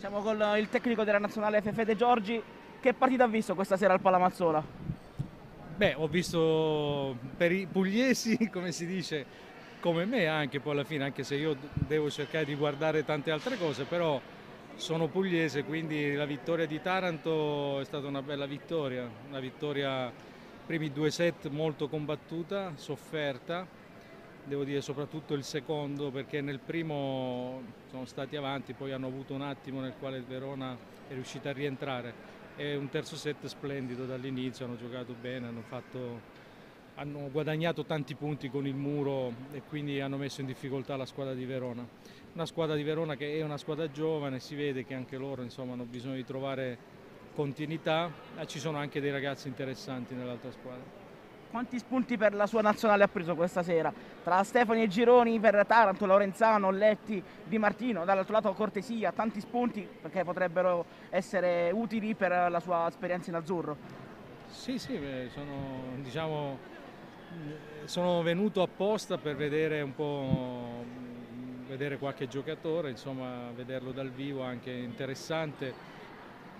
Siamo con il tecnico della nazionale Fefe De Giorgi. Che partita ha visto questa sera al Palamazzola? Beh, ho visto per i pugliesi, come si dice, come me anche poi alla fine, anche se io devo cercare di guardare tante altre cose, però sono pugliese, quindi la vittoria di Taranto è stata una bella vittoria, una vittoria, primi due set molto combattuta, sofferta, devo dire soprattutto il secondo perché nel primo sono stati avanti, poi hanno avuto un attimo nel quale il Verona è riuscita a rientrare e un terzo set splendido dall'inizio, hanno giocato bene, hanno, fatto, hanno guadagnato tanti punti con il muro e quindi hanno messo in difficoltà la squadra di Verona. Una squadra di Verona che è una squadra giovane, si vede che anche loro insomma, hanno bisogno di trovare continuità, ma ci sono anche dei ragazzi interessanti nell'altra squadra. Quanti spunti per la sua nazionale ha preso questa sera? Tra Stefani e Gironi per Taranto, Lorenzano, Letti, Di Martino, dall'altro lato Cortesia, tanti spunti perché potrebbero essere utili per la sua esperienza in azzurro. Sì, sì, sono, diciamo, sono venuto apposta per vedere un po' vedere qualche giocatore, insomma, vederlo dal vivo anche interessante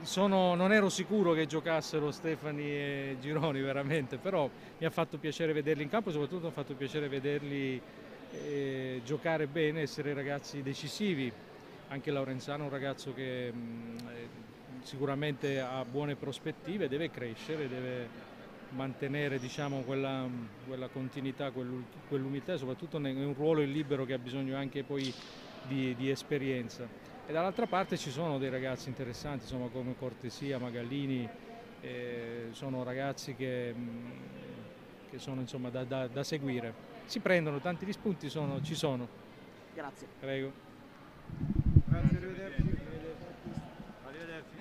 sono, non ero sicuro che giocassero Stefani e Gironi veramente, però mi ha fatto piacere vederli in campo e soprattutto mi ha fatto piacere vederli eh, giocare bene, essere ragazzi decisivi. Anche Laurenzano è un ragazzo che mh, mm, sicuramente ha buone prospettive, deve crescere, deve mantenere diciamo, quella, quella, continuità, quell'umiltà, soprattutto in un ruolo in libero che ha bisogno anche poi di, di esperienza e dall'altra parte ci sono dei ragazzi interessanti insomma, come Cortesia, Magallini, eh, sono ragazzi che, mm, che sono insomma, da, da, da, seguire. Si prendono, tanti gli spunti sono, ci sono. Grazie. Prego. Grazie, arrivederci. arrivederci. arrivederci.